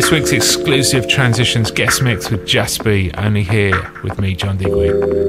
this week's exclusive Transitions guest mix with Just Be, only here with me, John Digweed.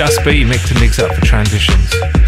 Just Be mixed and mix up for transitions.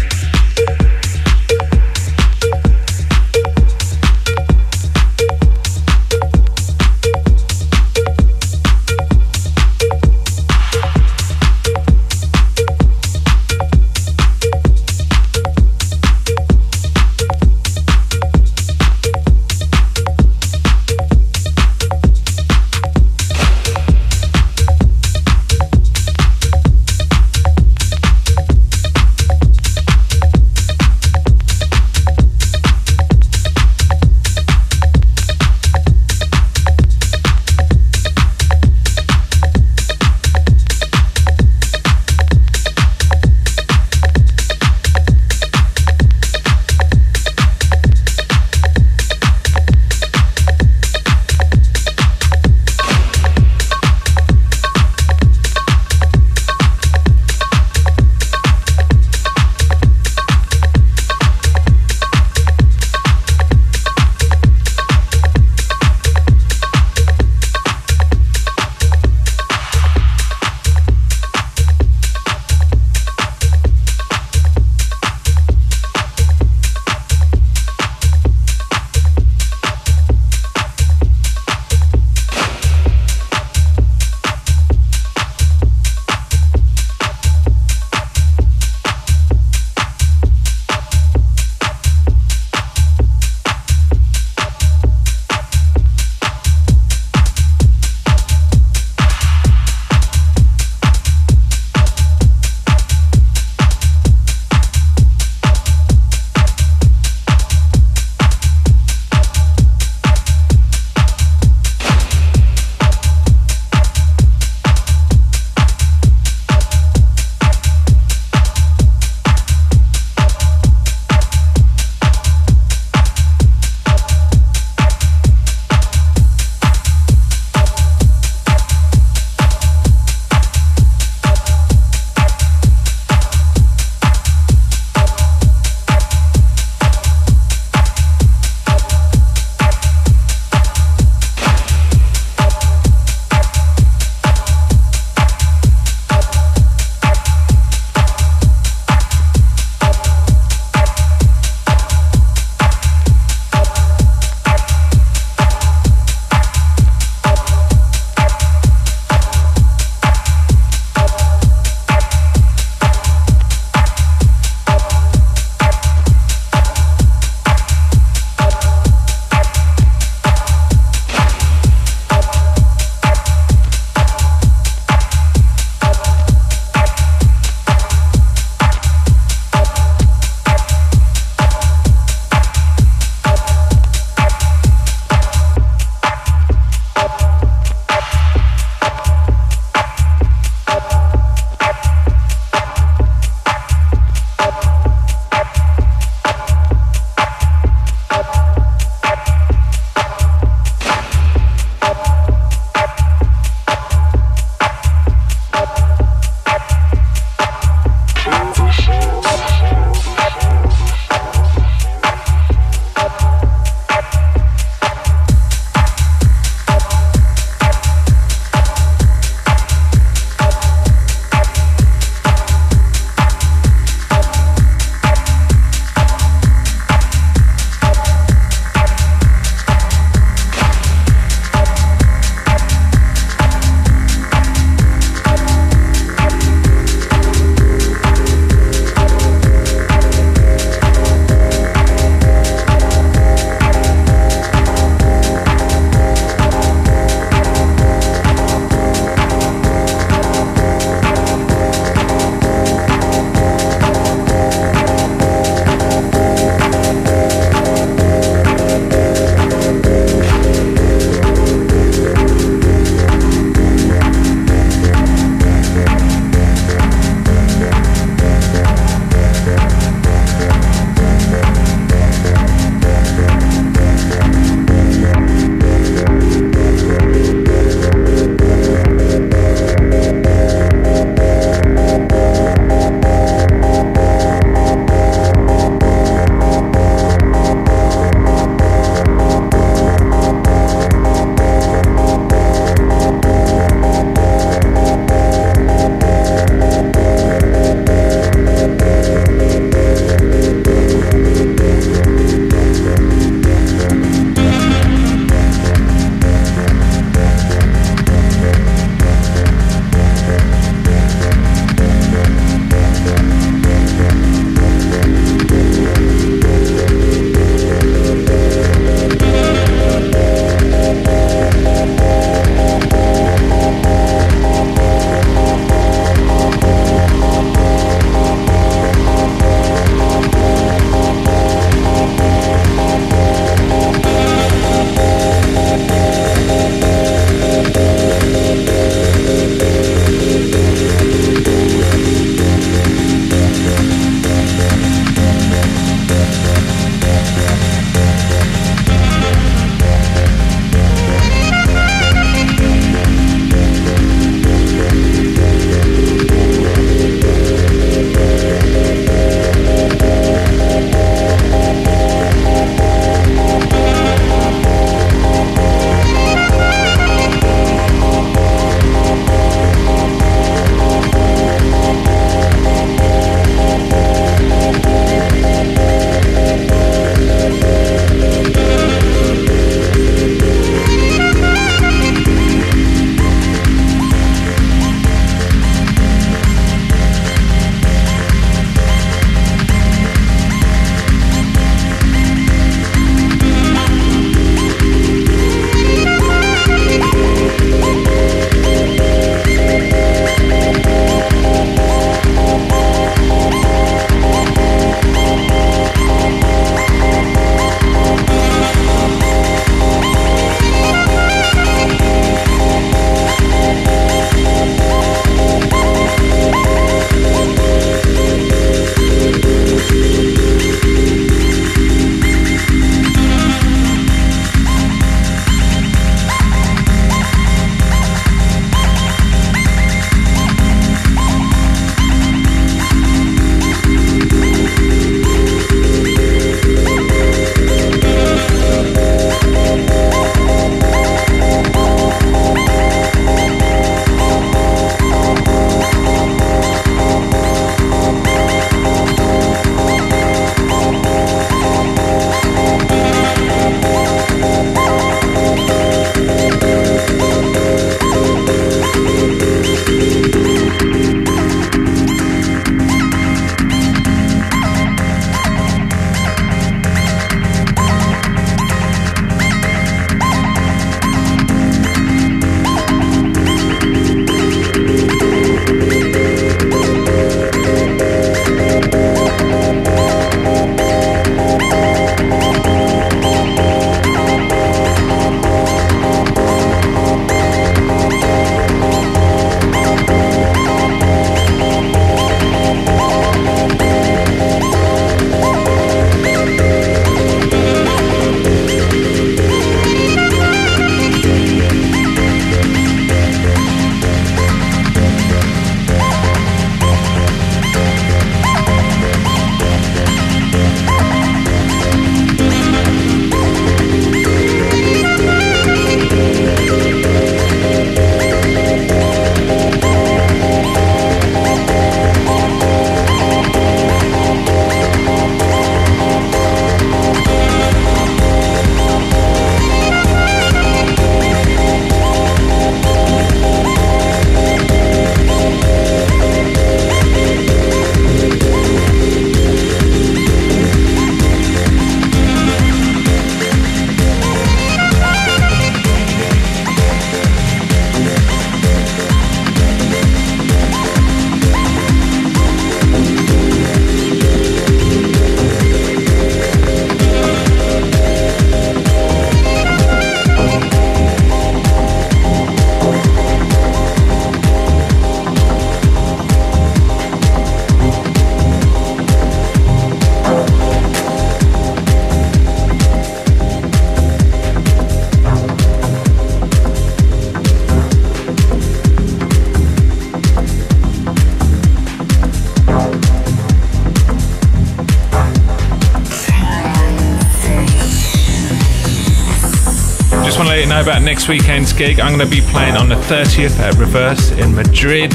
Next weekend's gig. I'm going to be playing on the 30th at Reverse in Madrid,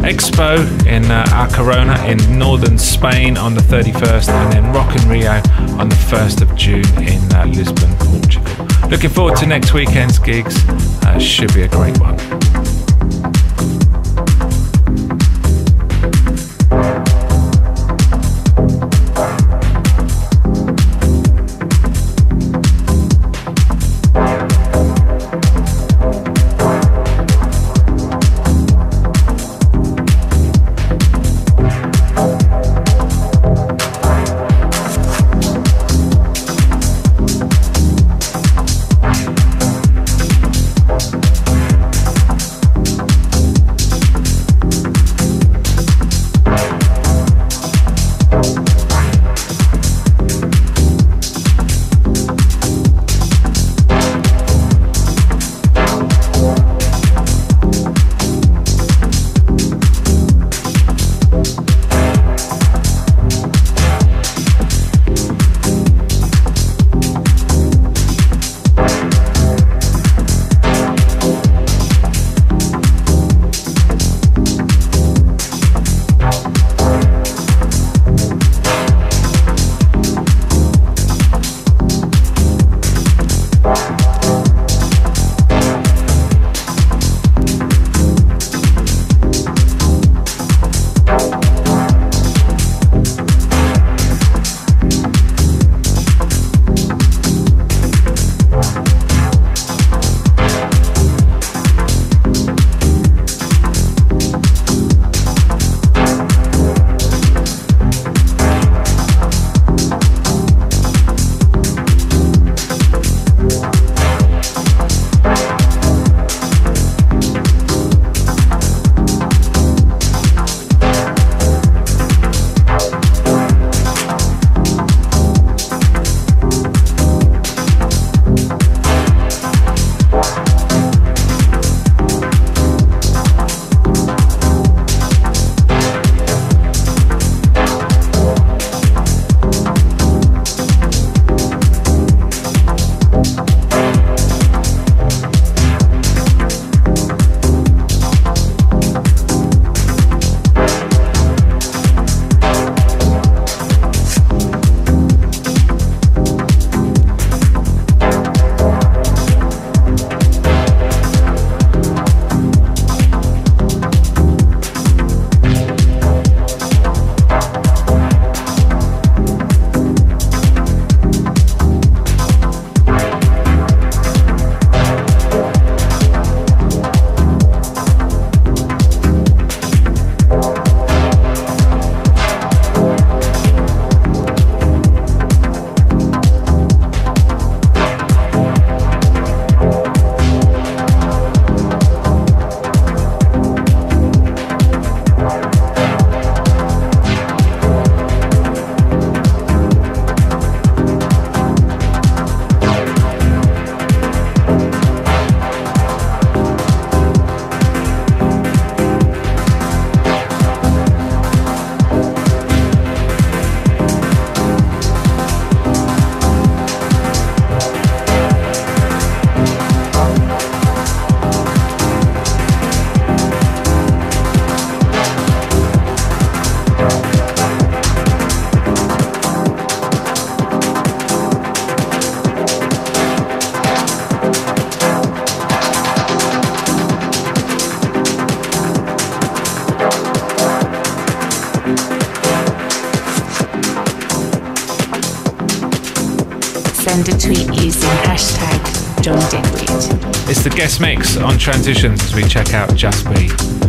Expo in uh, Arcarona in northern Spain on the 31st, and then Rock in Rio on the 1st of June in uh, Lisbon, Portugal. Looking forward to next weekend's gigs. Uh, should be a great one. Guest mix on transitions as we check out Just Be.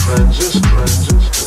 Transist, transist.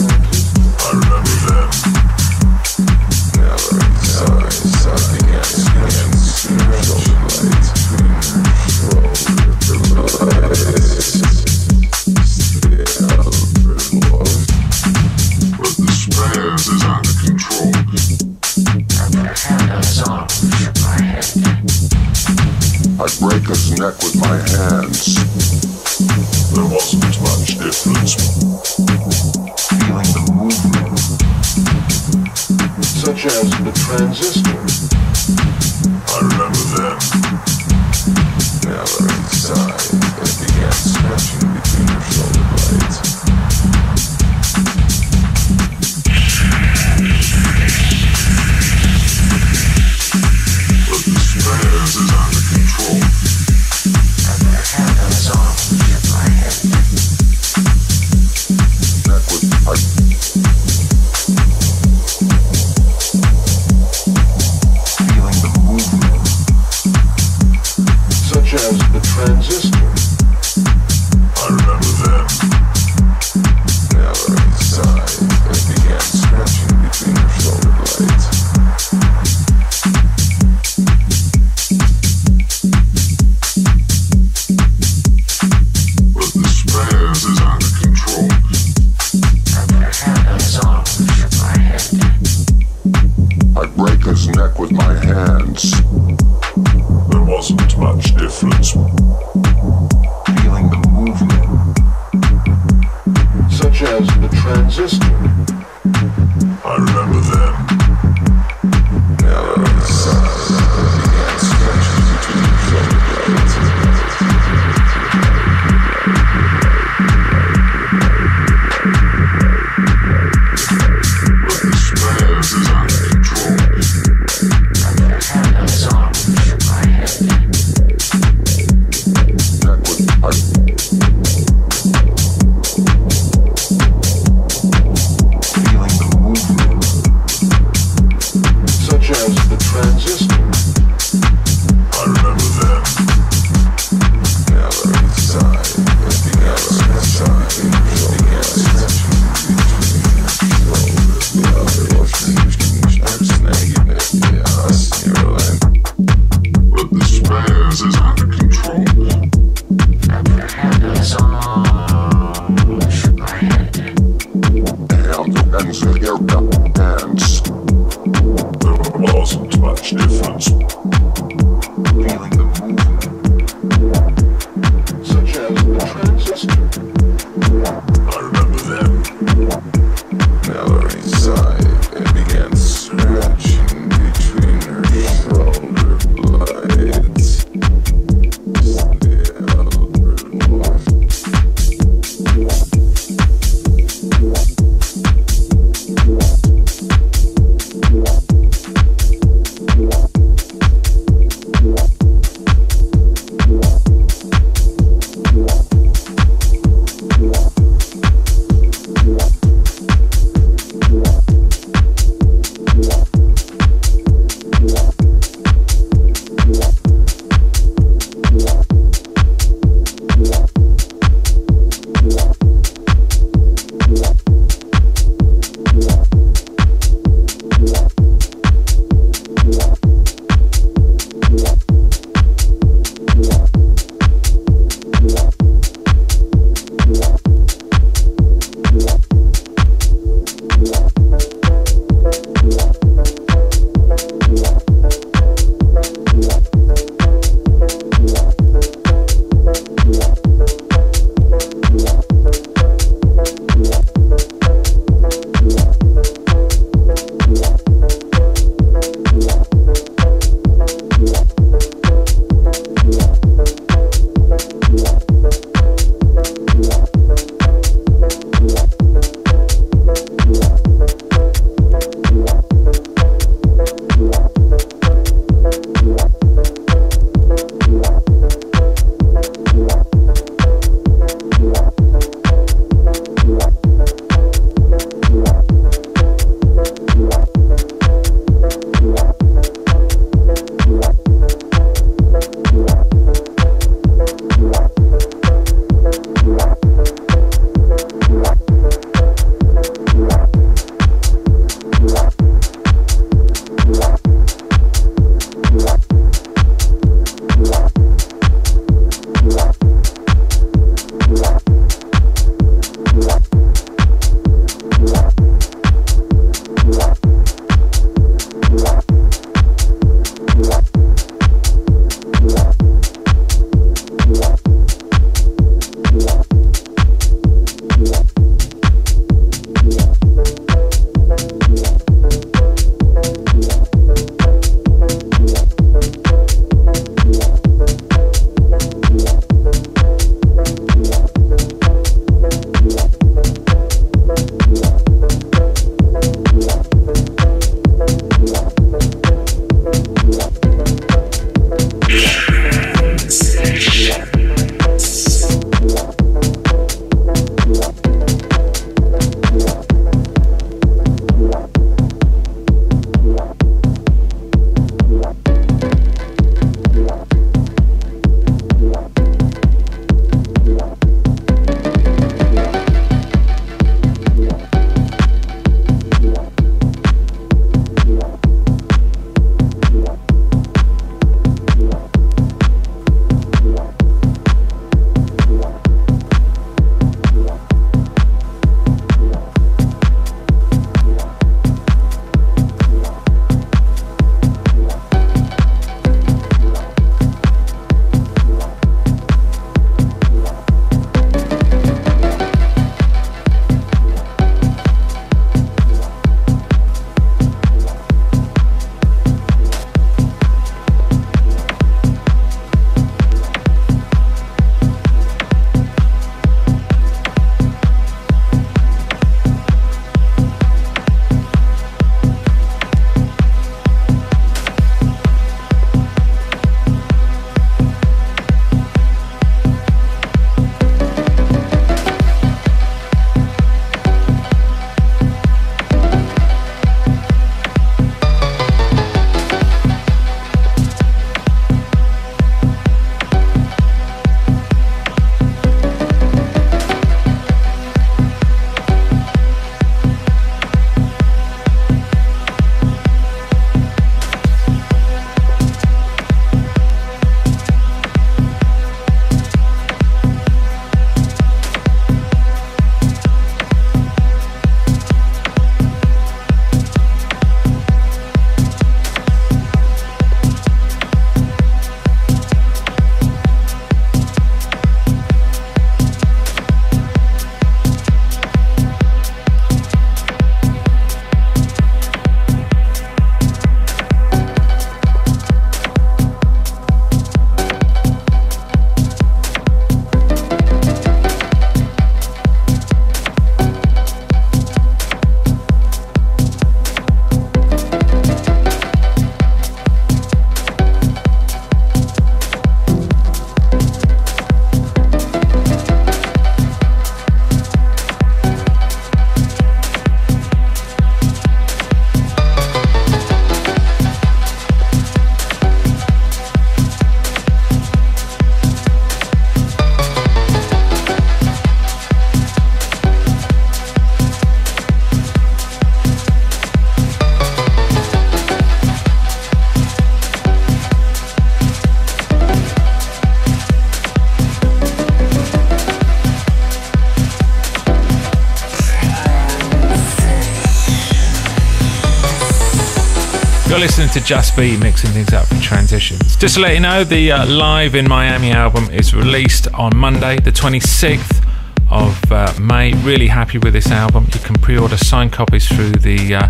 To Just Be mixing things up for transitions. Just to let you know, the uh, Live in Miami album is released on Monday, the 26th of uh, May. Really happy with this album. You can pre order signed copies through the uh,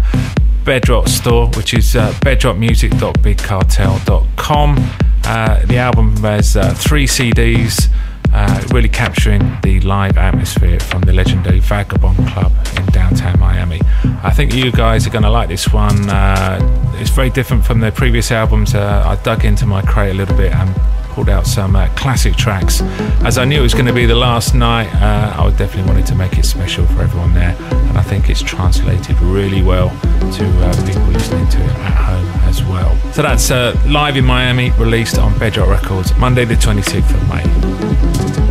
Bedrock store, which is uh, bedrockmusic.bigcartel.com. Uh, the album has uh, three CDs uh, really capturing the live atmosphere from the legendary Vagabond Club in downtown Miami. I think you guys are going to like this one. Uh, it's very different from their previous albums. Uh, I dug into my crate a little bit and pulled out some uh, classic tracks. As I knew it was going to be the last night, uh, I definitely wanted to make it special for everyone there, and I think it's translated really well to uh, people listening to it at home as well. So that's uh, live in Miami, released on Bedrock Records, Monday the 26th of May.